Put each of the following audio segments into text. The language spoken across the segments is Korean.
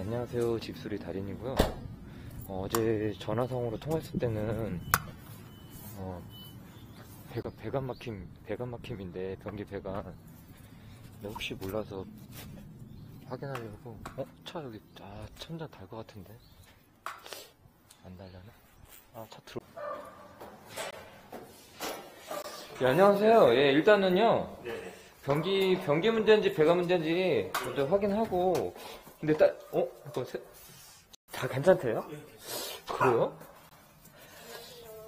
안녕하세요. 집수리 달인이고요. 어, 제 전화상으로 통화했을 때는 어, 배가 배관 막힘 배관 막힘인데 변기 배관 근데 혹시 몰라서 확인하려고 어? 차 여기 아 천장 달 것 같은데 안 달려나? 아 차 들어 예, 안녕하세요. 예, 일단은요. 네. 변기 변기 문제인지 배관 문제인지 먼저 확인하고 근데 따 어? 잠깐 세... 다 괜찮대요? 그래요?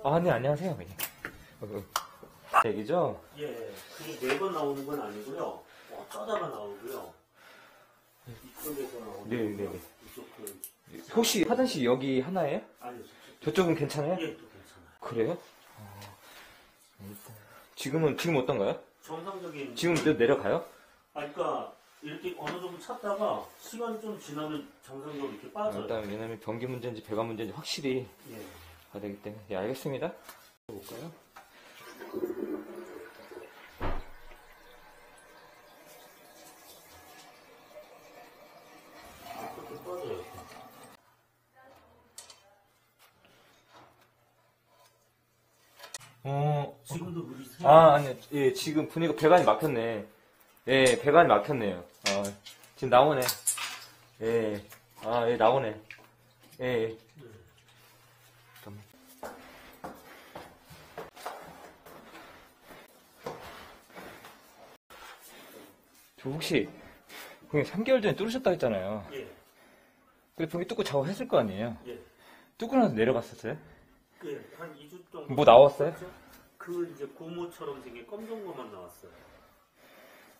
아, 네, 안녕하세요. 예. 얘기죠? 예, 그게 매번 나오는 건 아니고요. 어쩌다가 나오고요. 이쪽에서 네. 네, 이쪽 그 혹시 화장실 여기 하나예요? 아니요, 저쪽은 괜찮아요? 예, 또 괜찮아요. 그래요? 어, 일단 지금은 지금 어떤가요? 정상적인. 지금 몇 내려가요? 아, 그러니까 이렇게 어느 정도 찾다가 시간이 좀 지나면 정상적으로 이렇게 빠져요. 일단 왜냐면 변기 문제인지 배관 문제인지 확실히 예. 봐야 되기 때문에 예, 알겠습니다. 볼까요? 이렇게 빠져요. 어, 지금도 물이 새. 아, 아니요. 예, 지금 보니까 배관이 막혔네. 예, 배관이 막혔네요. 어, 지금 나오네. 예, 아, 예, 나오네. 예, 예. 잠깐만. 저 혹시, 그냥 3개월 전에 뚫으셨다 했잖아요. 예, 근데 병이 뚫고 작업했을 거 아니에요? 예. 뚫고 나서 내려갔었어요? 예, 한 2주 정도. 뭐 나왔어요? 그 이제 고무처럼 생긴 검정 거만 나왔어요.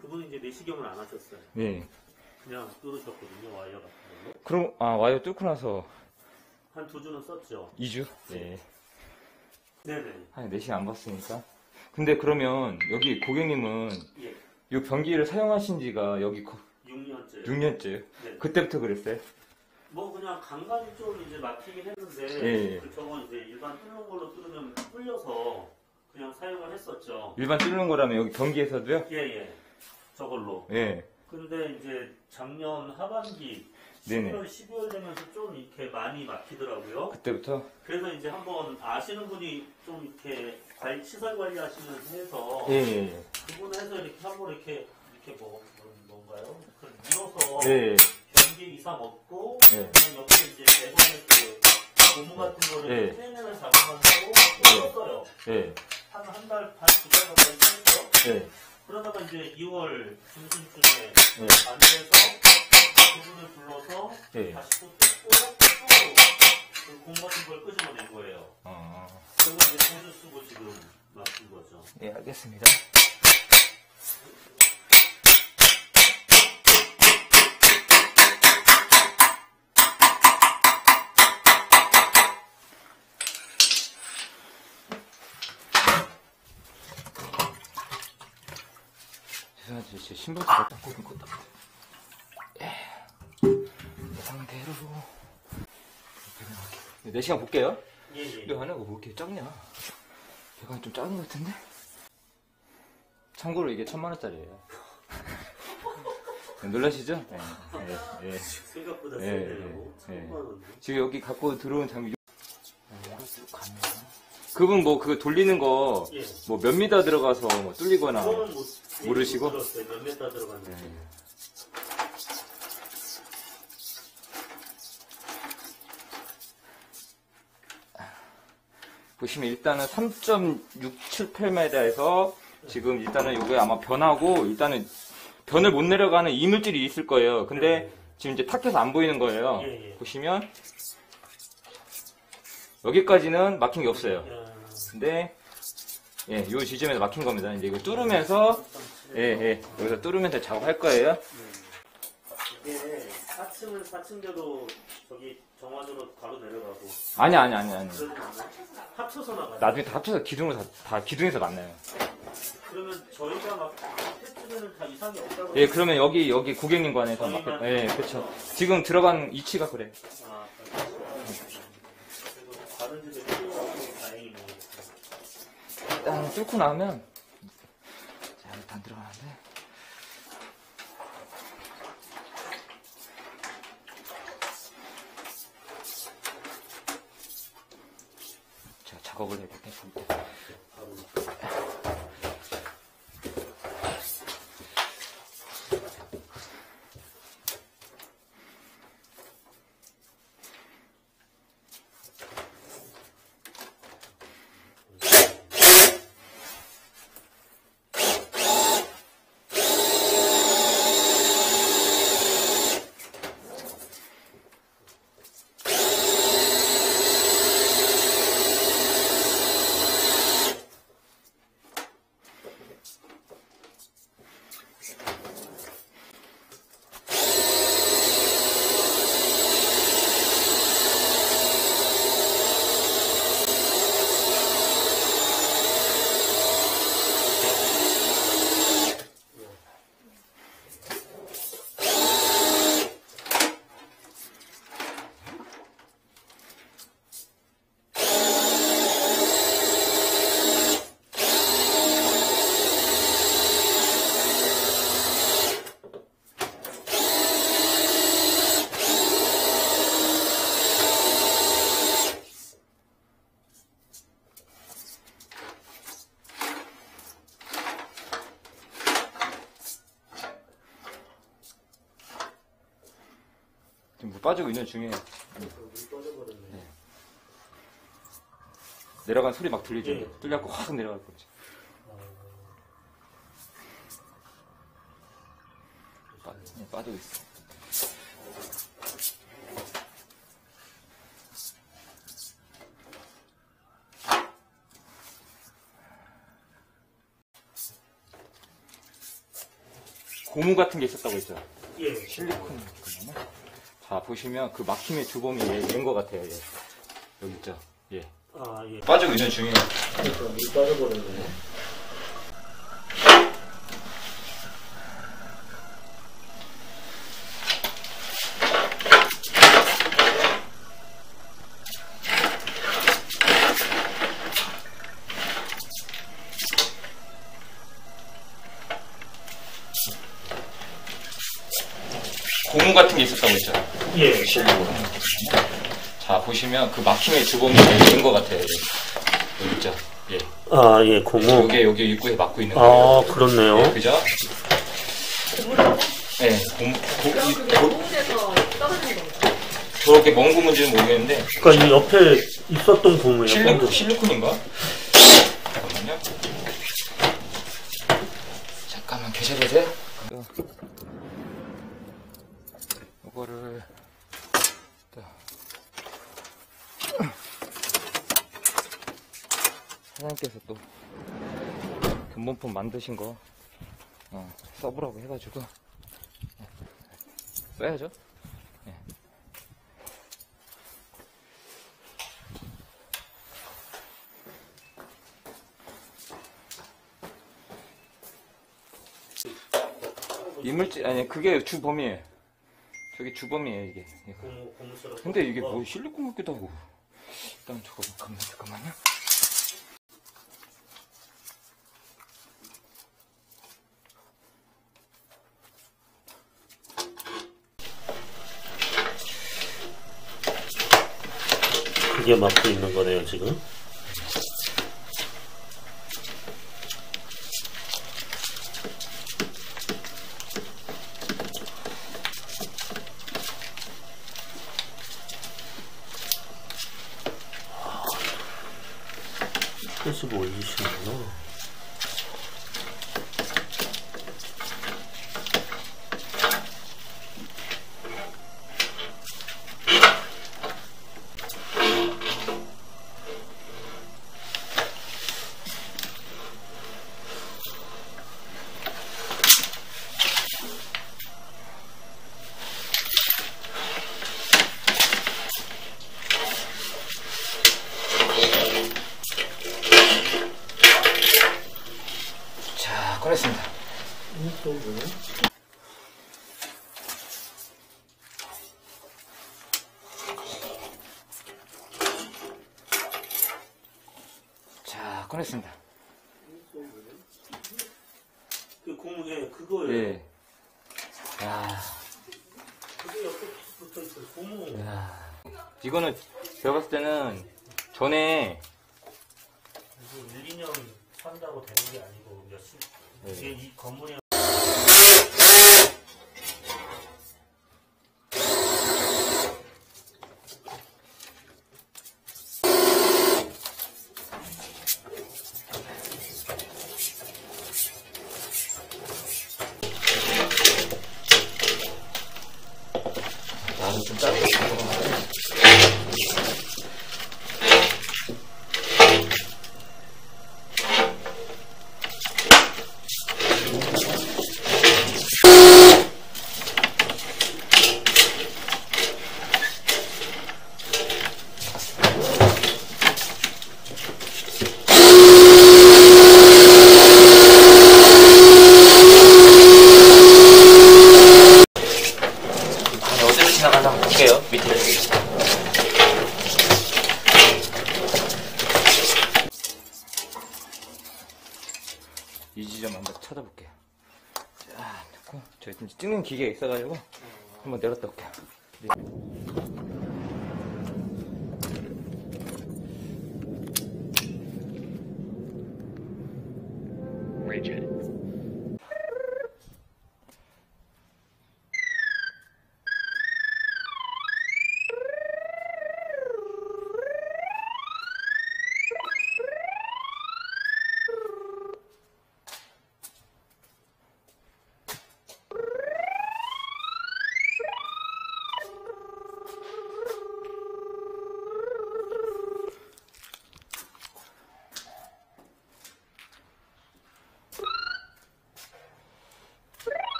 그분은 이제 내시경을 안 하셨어요. 예. 그냥 뚫으셨거든요, 와이어 같은 걸로. 그럼, 아, 와이어 뚫고 나서 한 두 주는 썼죠. 2주? 예. 네네. 한 4시간 안 봤으니까. 근데 그러면 여기 고객님은 예. 이 변기를 사용하신 지가 여기 6년째. 6년째. 네. 그때부터 그랬어요? 뭐 그냥 간간히 좀 이제 막히긴 했는데, 예, 예. 그 저건 이제 일반 뚫는 걸로 뚫으면 뚫려서 그냥 사용을 했었죠. 일반 뚫는 거라면 여기 변기에서도요? 예, 예. 저걸로. 예. 근데 이제 작년 하반기, 네네. 11월, 12월 되면서 좀 이렇게 많이 막히더라고요. 그때부터? 그래서 이제 한번 아시는 분이 좀 이렇게 관 시설 관리 하시면서 해서 예, 예, 예. 그분 해서 이렇게 한번 이렇게 이렇게 뭐 뭔- 뭔가요? 그걸 밀어서 예, 예. 변기 이상 없고 예. 그냥 옆에 이제 배관에 그 고무 같은 거를 예. 하고 썼어요. 예. 한 한 달 반 두 달 정도. 예. 그러다가 이제 2월 중순쯤에 예. 안 돼서 그분을 불러서 예. 다시 또 뜯고 또그 같은 걸 끄집어낸 거예요. 어, 그리고 이제 돈을 쓰고 지금 맡은 거죠. 예, 알겠습니다. 제 신발 다 닦고 있는 것다 예. 이 상태로 4시간 볼게요. 예, 예. 근데 하나가 왜 이렇게 작냐? 배가 좀 작은 것 같은데? 참고로 이게 천만 원짜리예요. 놀라시죠? 네, 예, 예. 생각보다 예, 세네요. 예, 예. 천만 원. 지금 여기 갖고 들어온 장비. 그분 뭐 그거 돌리는 거 예. 뭐 몇 미터 들어가서 뭐 뚫리거나 그거는 못, 모르시고? 몇. 예. 보시면 일단은 3.678m에서 지금 일단은 이게 아마 변하고 일단은 변을 못 내려가는 이물질이 있을 거예요. 근데 지금 이제 탁해서 안 보이는 거예요. 예, 예. 보시면 여기까지는 막힌 게 없어요. 야, 근데 예, 요 지점에서 막힌 겁니다. 이제 이거 뚫으면서 예, 예, 여기서 뚫으면서 작업할 거예요. 이게 4층은 4층대로 저기 정화조로 바로 내려가고 아니 아니 아니 아니. 합쳐서 나가요. 나중에 다 합쳐서 기둥으로 다, 다 기둥에서 만나요. 그러면 저희가 막 테스트는 다 이상이 없다고 예, 그러면 여기 여기 고객님 관에서 막 예, 그렇죠. 지금 들어간 위치가 그래. 아, 일단 뚫고 나면 자, 이렇게 안 들어가는데. 제가 작업을 해볼게요. 빠지고 있는 중에 물 떠져버렸네. 내려간 소리 막 들리죠? 예. 뚫려갖고 확 내려갈 거지. 빠, 네, 빠지고 있어. 고무 같은 게 있었다고 했죠? 예. 실리콘 있거든요. 자 보시면 그 막힘의 주범이 얘, 얘인 것 같아요. 얘. 여기 있죠? 예. 아, 예. 빠지고 있는 중에 그러니까 물 빠져버렸네. 고무 같은 게 있었다고 했죠? 예. 자 보시면 그 막힘의 주범이 얘인 것 같아요. 얘. 여기 있죠? 예. 아, 예, 고무. 여기 여기 입구에 막고 있는 거예요. 아, 그렇네요. 예, 그죠? 네, 고무, 고, 이, 고, 떨어지는? 저렇게 먼 고무인지는 모르겠는데 그러니까 이 옆에 있었던 고무예요. 실리, 고무. 실리콘인가? 잠깐만요. 잠깐만 계셔도 돼? 이거를 사장님께서 또 근본품 만드신 거 어, 써보라고 해가지고 네. 써야죠. 네. 이물질 아니 그게 주범이에요. 저게 주범이에요 이게. 근데 이게 뭐 실리콘 같기도 하고. 일단 저거 잠깐만 잠깐만요. 그게 막고 있는 거네요, 지금. 스페이스 올리시는구나. 자 꺼냈습니다. 또 뭐야? 자 꺼냈습니다. 그 고무, 예, 그거예요. 예. 야, 그게 옆에 붙어 있어요. 고무. 야. 이거는 제가 봤을 때는 전에 이게 1, 2년 산다고 되는 게 아니고 몇십 네. 이게 이 건물이 나는 좀 짜게 어디로 지나가나 한번 볼게요 밑에 이 지점 한번 찾아볼게요 자 됐고 저희 지금 찍는 기계가 있어가지고 한번 내렸다 올게요 네.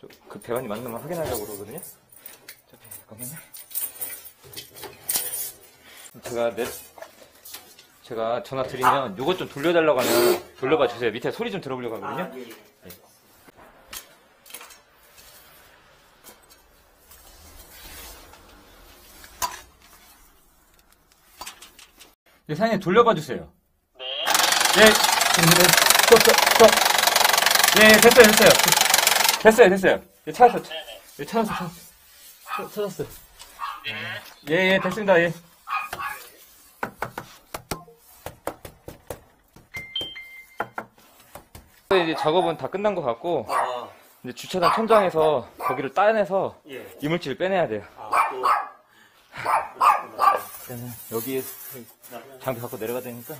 저, 그 배관이 맞는 걸 확인하려고 그러거든요. 잠깐만요. 제가 내, 제가 전화 드리면 요것 좀 돌려달라고 하면 돌려봐 주세요. 밑에 소리 좀 들어보려고 하거든요. 아, 예, 예. 네, 사장님 돌려봐 주세요. 네. 네, 네. 네, 됐어요, 됐어요. 됐어요, 됐어요. 네, 찾았어. 네, 찾았어, 찾았어. 찾- 찾았어요. 예, 예, 됐습니다, 예. 이제 작업은 다 끝난 것 같고, 아, 이제 주차장 천장에서 거기를 따내서 예. 이물질을 빼내야 돼요. 아, 또. 일단은 여기에 장비 갖고 내려가야 되니까.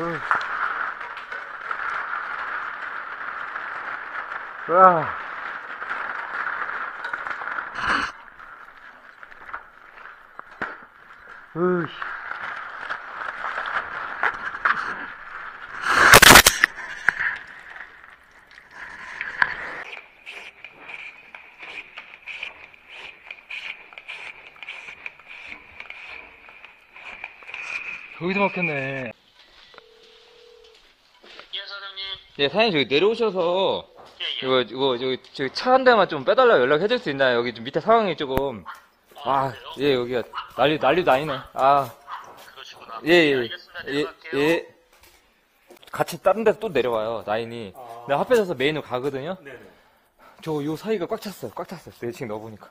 와. 으씨. 여기도 막혔네. 예, 사장님. 예, 사장님 저기 내려오셔서 예, 예. 이거 이거 저기 저기 차 한 대만 좀 빼달라고 연락해 줄 수 있나요? 여기 좀 밑에 상황이 조금 아, 예, 여기가 난리 난리도 아니네. 아, 그러시구나. 예, 예. 알겠습니다. 예, 내려갈게요. 예. 같이 다른 데서 또 내려와요, 라인이. 아. 내가 합해져서 메인으로 가거든요. 네네. 저 요 사이가 꽉 찼어요. 꽉 찼어요. 내 지금 넣어 보니까.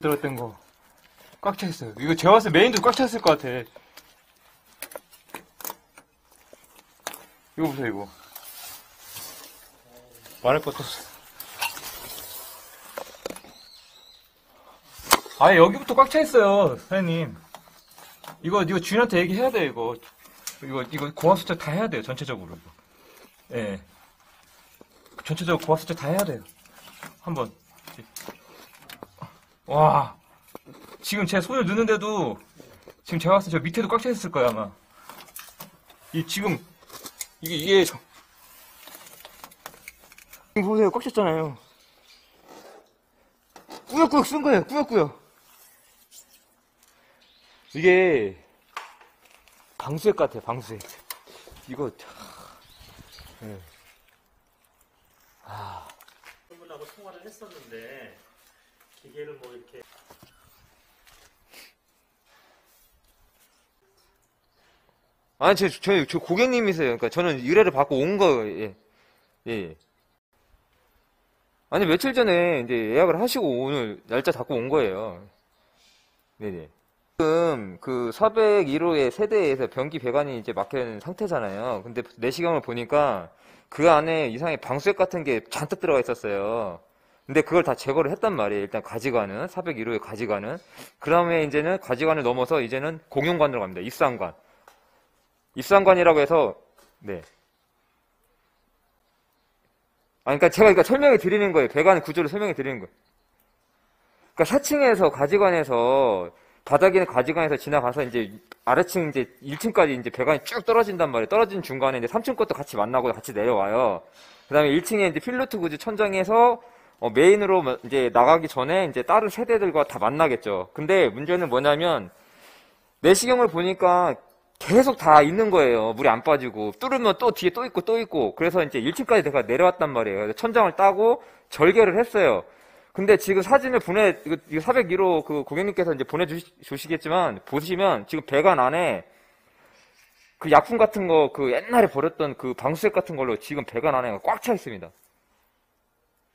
들었던 거. 꽉 차 있어요. 이거 제가 봤을 때 메인도 꽉 찼을 것 같아. 이거 보세요, 이거. 말할 것도 없어. 아예 여기부터 꽉 차 있어요, 사장님. 이거, 이거 주인한테 얘기해야 돼, 이거. 이거, 이거 고압 수첩 다 해야 돼요, 전체적으로. 예. 전체적으로 고압 수첩 다 해야 돼요. 한번. 와. 지금 제 손을 넣는데도, 지금 제가 봤을 때 저 밑에도 꽉 차 있을 거야, 아마. 이, 지금, 이게, 이게, 저- 지금 보세요, 꽉 찼잖아요. 꾸역꾸역 쓴 거예요, 꾸역꾸역. 이게, 방수액 같아요, 방수액. 이거, 예. 분하고 통화를 했었는데 기계를 뭐 이렇게 아니, 저, 저, 저 고객님이세요. 그러니까 저는 의뢰를 받고 온 거예요. 예. 예. 아니, 며칠 전에 이제 예약을 하시고 오늘 날짜 잡고 온 거예요. 네네. 지금 그 401호의 세대에서 변기 배관이 이제 막혀 있는 상태잖아요. 근데 내시경을 보니까 그 안에 이상의 방수액 같은 게 잔뜩 들어가 있었어요. 근데 그걸 다 제거를 했단 말이에요. 일단 가지관은, 401호의 가지관은. 그 다음에 이제는 가지관을 넘어서 이제는 공용관으로 갑니다. 입상관. 입상관이라고 해서 네. 아 그러니까 제가 그러니까 설명해 드리는 거예요. 배관 구조를 설명해 드리는 거예요. 그러니까 4층에서 가지관에서 바닥에 있는 가지관에서 지나가서 이제 아래층 이제 1층까지 이제 배관이 쭉 떨어진단 말이에요. 떨어진 중간에 이제 3층 것도 같이 만나고 같이 내려와요. 그다음에 1층에 이제 필로트 구조 천장에서 어, 메인으로 뭐 이제 나가기 전에 이제 다른 세대들과 다 만나겠죠. 근데 문제는 뭐냐면 내시경을 보니까 계속 다 있는 거예요. 물이 안 빠지고. 뚫으면 또 뒤에 또 있고 또 있고. 그래서 이제 1층까지 내가 내려왔단 말이에요. 천장을 따고 절개를 했어요. 근데 지금 사진을 보내, 이거 401호 그 고객님께서 이제 보내주시겠지만, 보시면 지금 배관 안에 그 약품 같은 거, 그 옛날에 버렸던 그 방수액 같은 걸로 지금 배관 안에 꽉 차 있습니다.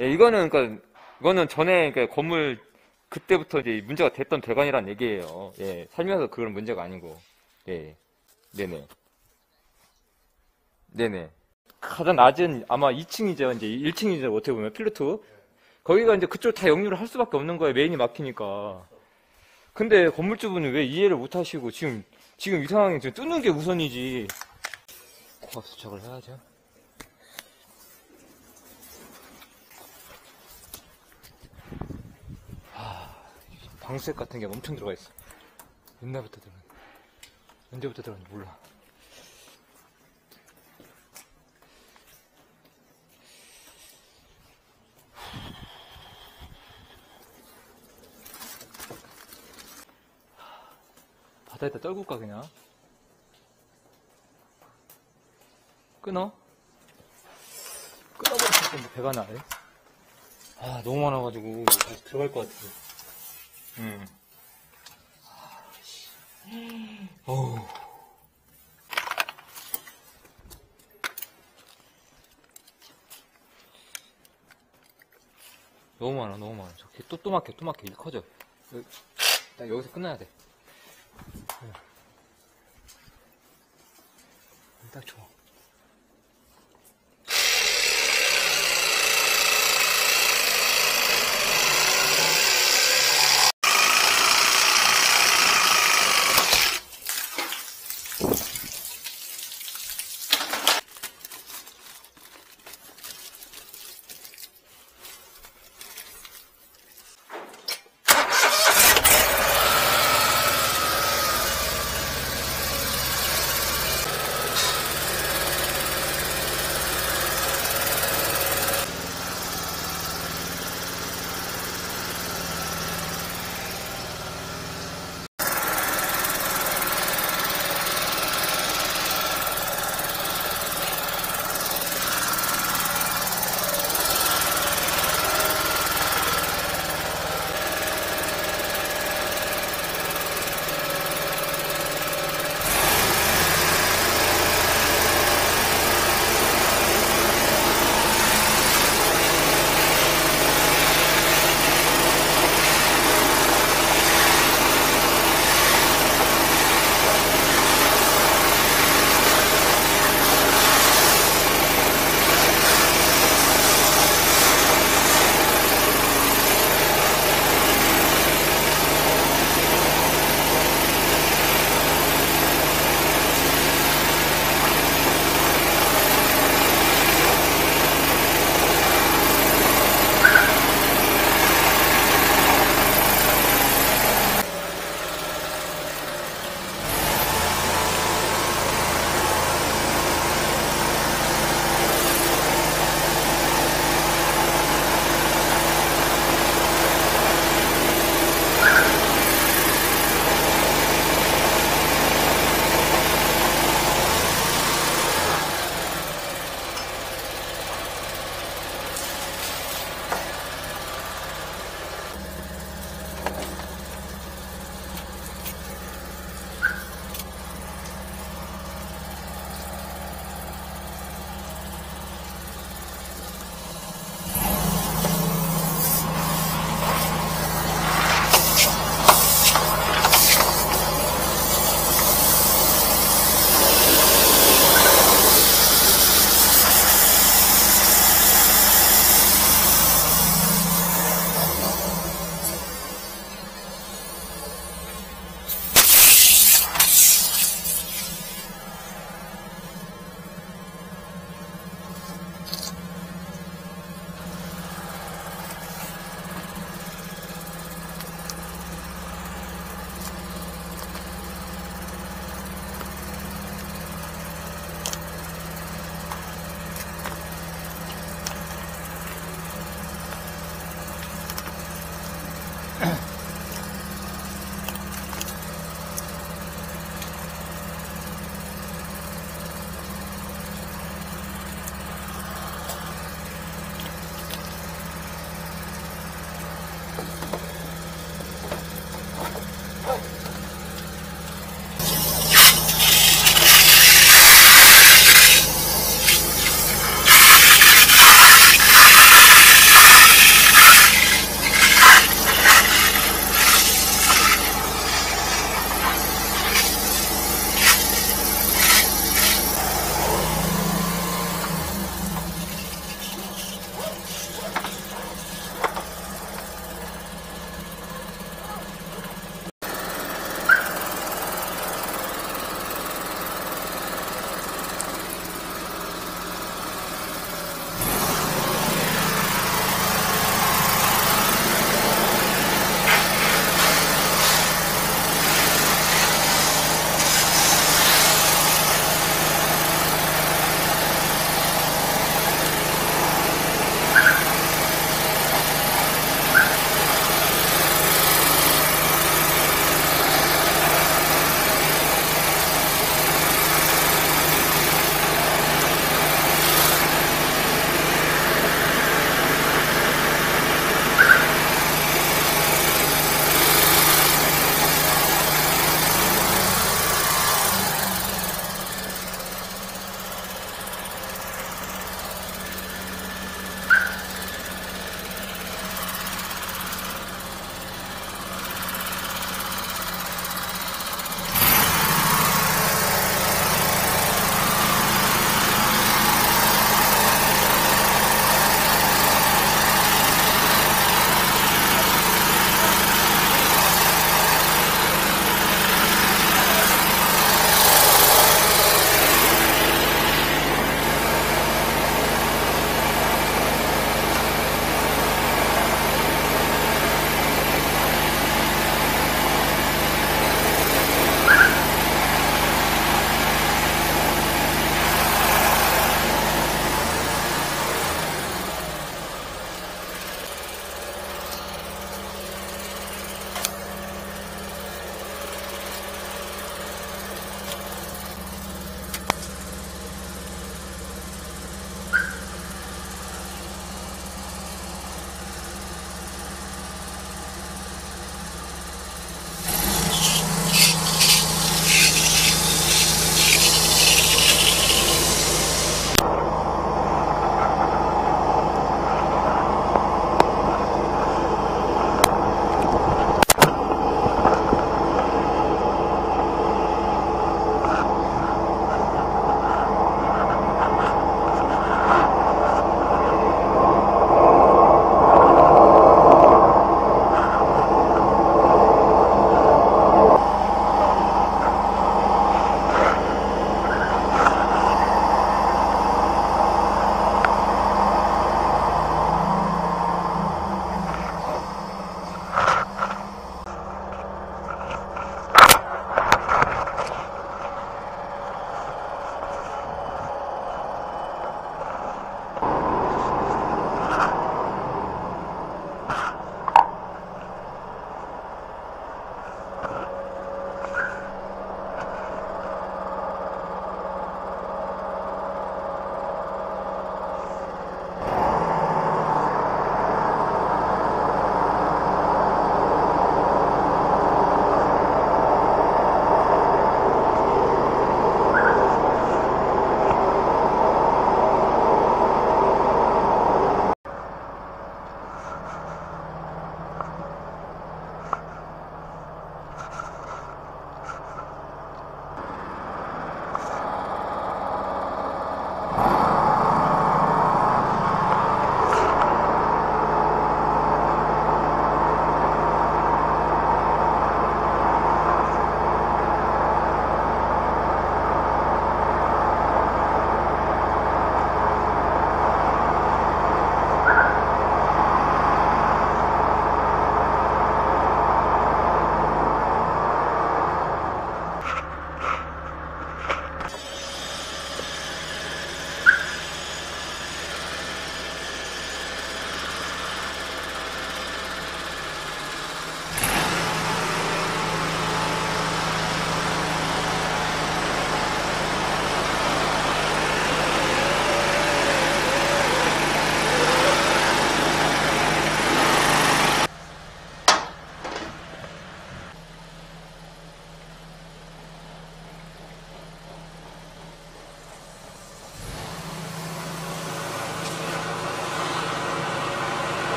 예, 이거는, 그러니까, 이거는 전에 그러니까 건물 그때부터 이제 문제가 됐던 배관이란 얘기예요. 예, 살면서 그런 문제가 아니고. 예. 네네. 네네. 가장 낮은 아마 2층이죠. 이제 1층이죠. 어떻게 보면 필로트. 거기가 이제 그쪽 다 역류를 할 수밖에 없는 거예요. 메인이 막히니까. 근데 건물주분은 왜 이해를 못 하시고 지금 지금 이 상황에 지금 뚫는 게 우선이지. 고압 수척을 해야죠. 하, 방수액 같은 게 엄청 들어가 있어. 옛날부터 들어. 언제부터 들었는지 몰라. 바다에다 떨굴까 그냥? 끊어? 끊어버릴 텐데 배가 나네. 아 너무 많아가지고 다시 들어갈 것 같아. 응. 어우. 너무 많아, 너무 많아. 저기 또, 또 막혀, 또 막혀. 일 커져. 딱 여기서 끝나야 돼. 응. 딱 좋아.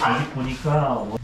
아직 보니까